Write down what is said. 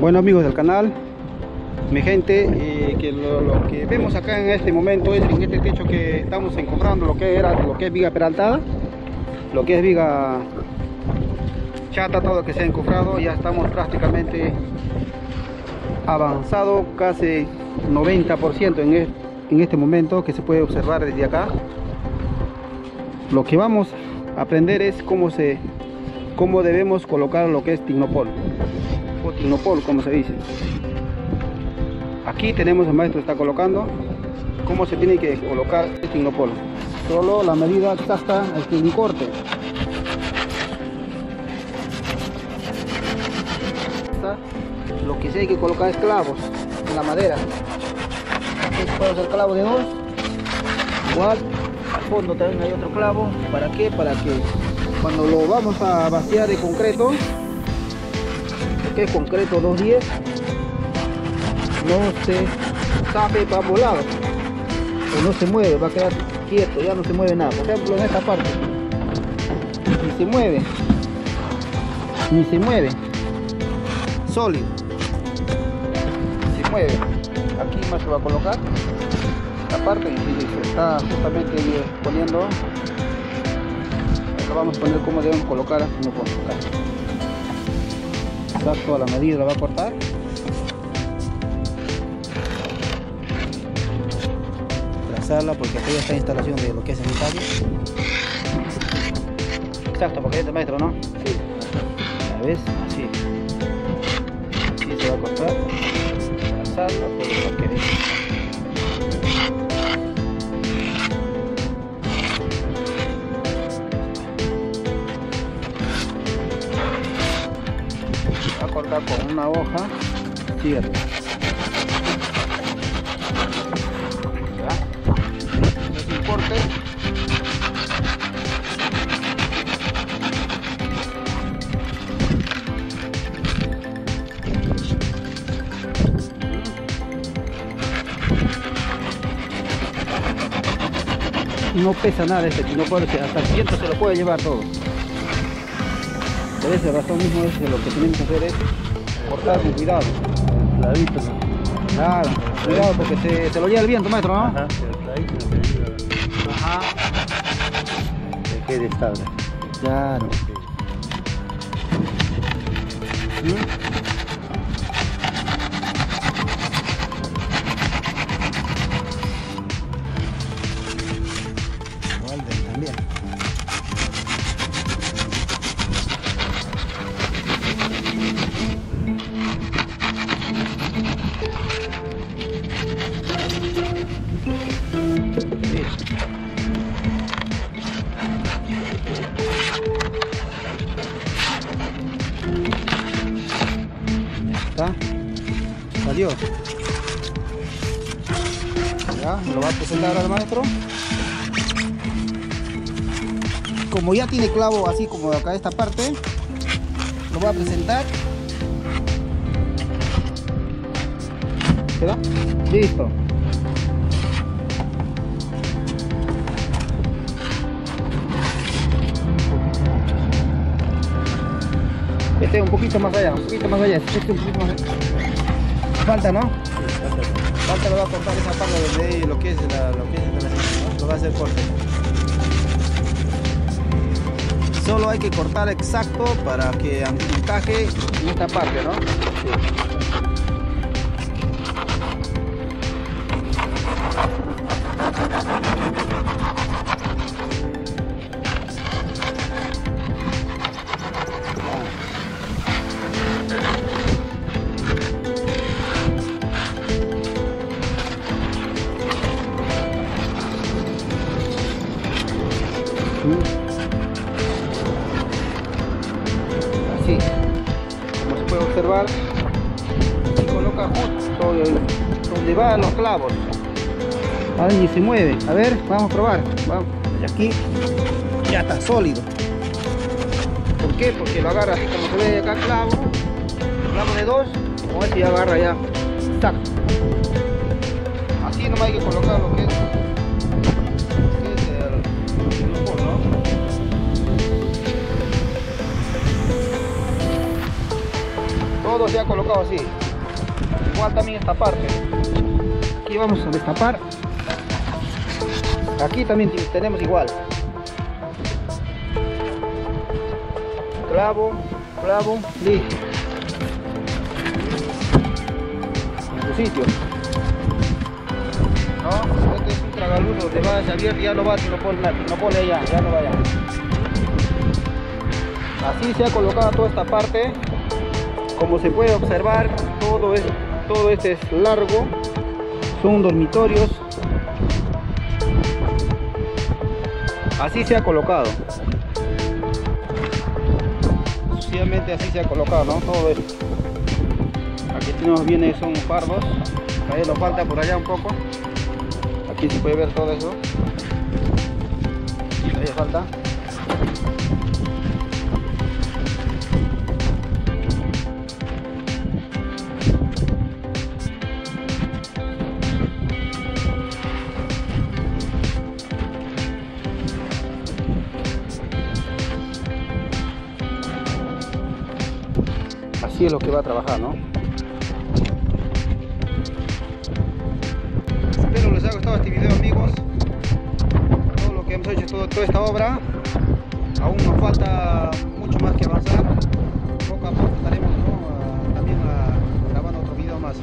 Bueno amigos del canal, mi gente, eh, que lo, que vemos acá en este momento es en este techo que estamos encofrando lo que era, lo que es viga peraltada, lo que es viga chata, todo lo que se ha encofrado, ya estamos prácticamente avanzado casi 90% en, es- en este momento que se puede observar desde acá. Lo que vamos a aprender es cómo se cómo debemos colocar lo que es tignopol o tignopol como se dice. Aquí tenemos el maestro está colocando cómo se tiene que colocar el tignopol. Solo la medida exacta un corte. Lo que sí hay que colocar es clavos en la madera. Aquí puede ser clavo de dos. Igual al fondo también hay otro clavo. ¿Para qué? Para que cuando lo vamos a vaciar de concreto, que es concreto 210, no se sabe para volado o no se mueve, va a quedar quieto, ya no se mueve nada. Por ejemplo, en esta parte, ni se mueve, ni se mueve, sólido, se mueve. Aquí más se va a colocar esta parte y se está justamente poniendo. Acá vamos a poner cómo debemos colocar, no colocar. Exacto a la medida la va a cortar. trazarla porque aquí ya está instalación de lo que es el estadio. Exacto, porque es de metro, ¿no? Sí. ¿La ves? Así. Así se va a cortar. Trazarla por lo que una hoja cierra. ¿Ya? Es un corte. No pesa nada este no puede hasta el viento se lo puede llevar todo. Por esa razón mismo es que lo que tenemos que hacer es cuidado. Clavito, Claro, cuidado porque se, se lo lleva el viento, maestro, ¿no? Ajá, el clavito que Ajá. quede estable. Claro. Salió. Ya, me lo va a presentar al maestro. Como ya tiene clavo así como acá esta parte, lo voy a presentar. ¿Queda? Listo. Este un poquito más allá, un poquito más allá, este un poquito más allá. Falta, ¿no? Falta lo va a cortar esa parte donde hay lo que es la, lo que es la, ¿no? Lo va a hacer corte. Solo hay que cortar exacto para que encaje en esta parte, ¿no? Donde van los clavos. A ver, ni se mueve. A ver, vamos a probar. Vamos. Y aquí ya está sólido. ¿Por qué? Porque lo agarra como se ve acá clavo, clavo de dos, como este ya agarra ya. Tac. Así nomás hay que colocar lo que es, todo se ha colocado así igual también esta parte. Aquí vamos a destapar. Aquí también tenemos igual. Clavo clavo listo. En su sitio. No este es un tragaluz donde va a ya no va no pone no pone allá ya no vaya así se ha colocado toda esta parte. Como se puede observar todo, es, todo este es largo son dormitorios. Así se ha colocado. Sucesivamente así se ha colocado ¿no? todo esto. Aquí tenemos viene son pardos. Ahí nos falta por allá un poco. Aquí se puede ver todo eso. Ahí falta así es lo que va a trabajar, ¿no? Espero les haya gustado este video amigos. Todo lo que hemos hecho, todo, toda esta obra. Aún nos falta mucho más que avanzar. Poco a poco estaremos ¿no? también grabando otro video más.